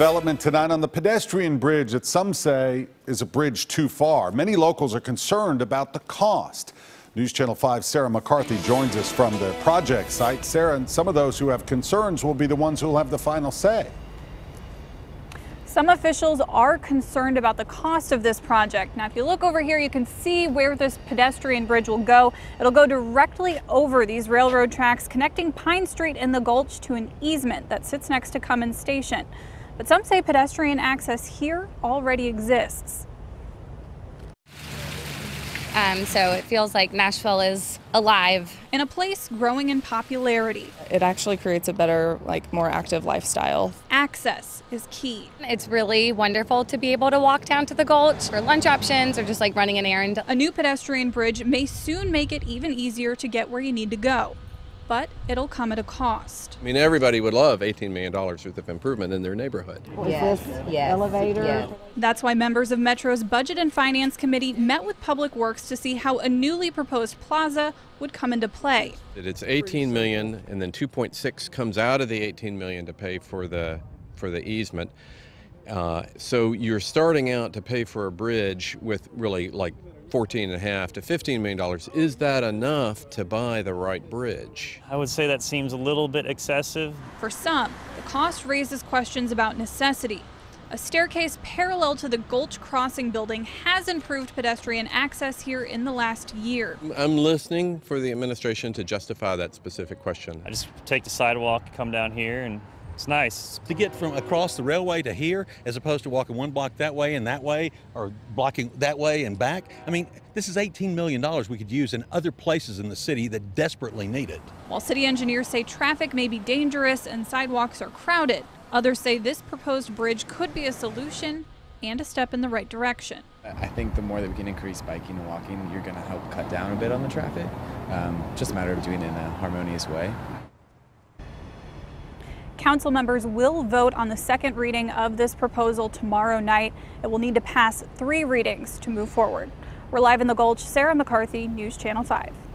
Development tonight on the pedestrian bridge that some say is a bridge too far. Many locals are concerned about the cost. News Channel 5 Sarah McCarthy joins us from the project site. Sarah, and some of those who have concerns will be the ones who will have the final say. Some officials are concerned about the cost of this project. Now, if you look over here, you can see where this pedestrian bridge will go. It'll go directly over these railroad tracks, connecting Pine Street in the Gulch to an easement that sits next to Cummins Station. But some say pedestrian access here already exists. Um, so it feels like Nashville is alive. In a place growing in popularity, It actually creates a better, like more active lifestyle. access is key. It's really wonderful to be able to walk down to the Gulch for lunch options or just like running an errand. A new pedestrian bridge may soon make it even easier to get where you need to go, but it'll come at a cost. I mean, everybody would love $18 million worth of improvement in their neighborhood. Yes, yes, elevator? yes. That's why members of Metro's Budget and Finance Committee met with Public Works to see how a newly proposed plaza would come into play. It's 18 million, and then 2.6 comes out of the 18 million to pay for the for the easement. Uh, so you're starting out to pay for a bridge with really like 14 and a half to 15 million dollars. Is that enough to buy the right bridge? I would say that seems a little bit excessive. For some, the cost raises questions about necessity. A staircase parallel to the Gulch Crossing building has improved pedestrian access here in the last year. I'm listening for the administration to justify that specific question. I just take the sidewalk, come down here, and it's nice. to get from across the railway to here as opposed to walking one block that way and that way or blocking that way and back. I mean, this is $18 million we could use in other places in the city that desperately need it. While city engineers say traffic may be dangerous and sidewalks are crowded, others say this proposed bridge could be a solution and a step in the right direction. I think the more that we can increase biking and walking, you're going to help cut down a bit on the traffic. Um, just a matter of doing it in a harmonious way. Council members will vote on the second reading of this proposal tomorrow night. It will need to pass three readings to move forward. We're live in the Gulch. Sarah McCarthy, News Channel 5.